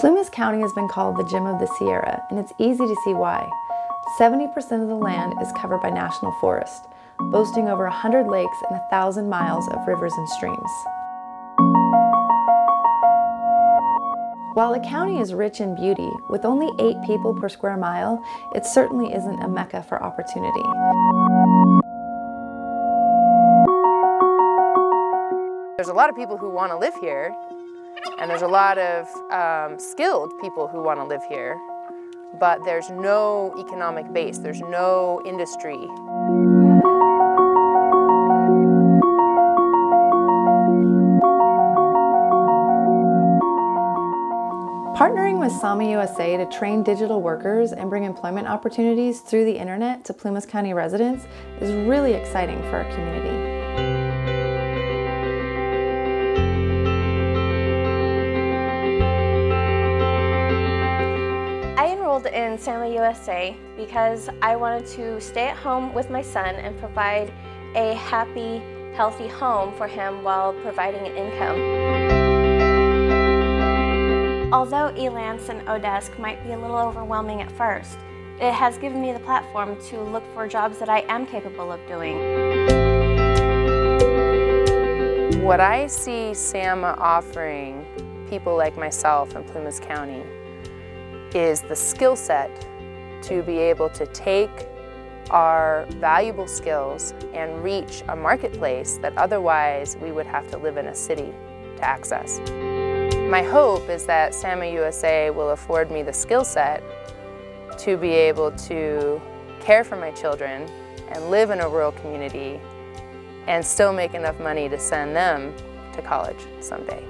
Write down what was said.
Plumas County has been called the Gem of the Sierra, and it's easy to see why. 70% of the land is covered by national forest, boasting over 100 lakes and 1,000 miles of rivers and streams. While the county is rich in beauty, with only eight people per square mile, it certainly isn't a mecca for opportunity. There's a lot of people who want to live here, and there's a lot of um, skilled people who want to live here, but there's no economic base, there's no industry. Partnering with Sama USA to train digital workers and bring employment opportunities through the internet to Plumas County residents is really exciting for our community. Enrolled in Sama USA because I wanted to stay at home with my son and provide a happy, healthy home for him while providing an income. Although ELANCE and ODESK might be a little overwhelming at first, it has given me the platform to look for jobs that I am capable of doing. What I see SAMA offering people like myself in Plumas County is the skill set to be able to take our valuable skills and reach a marketplace that otherwise we would have to live in a city to access. My hope is that SAMA USA will afford me the skill set to be able to care for my children and live in a rural community and still make enough money to send them to college someday.